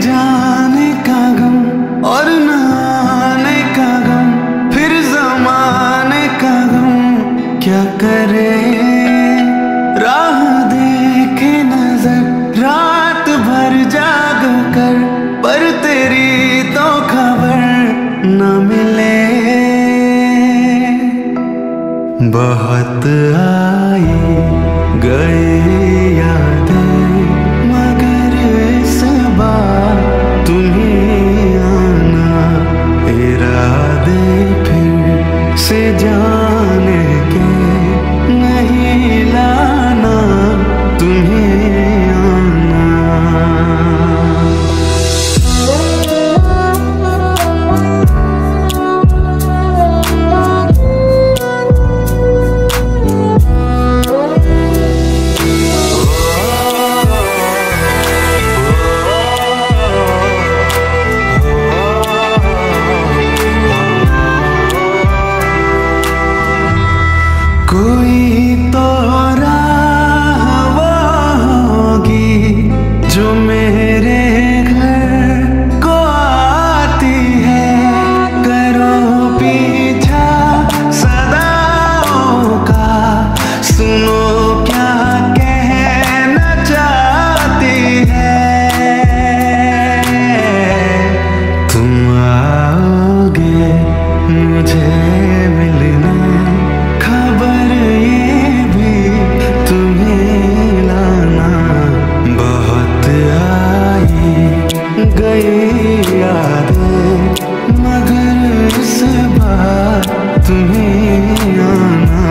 जाने का गम और न का गम, फिर जमाने का गम। क्या करे? राह देखे नज़र, रात भर जाग कर, पर तेरी तो खबर न मिले। बहुत आए, गए इरादे फिर से जाने तो राह जो मेरे घर को आती है। करो पीछा का सुनो क्या है। तुम मुझे तुम्हें आना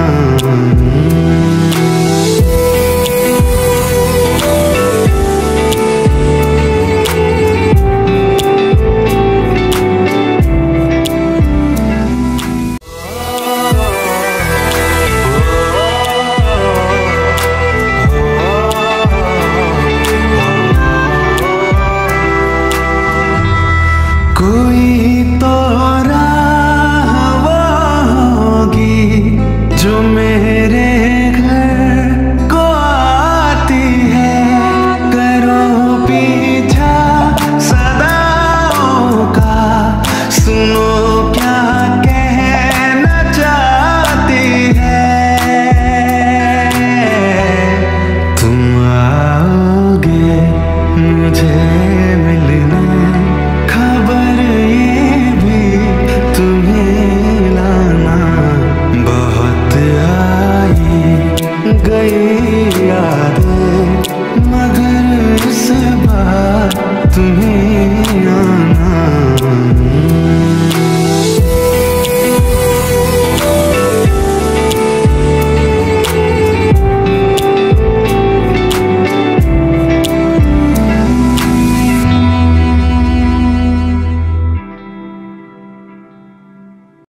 कोई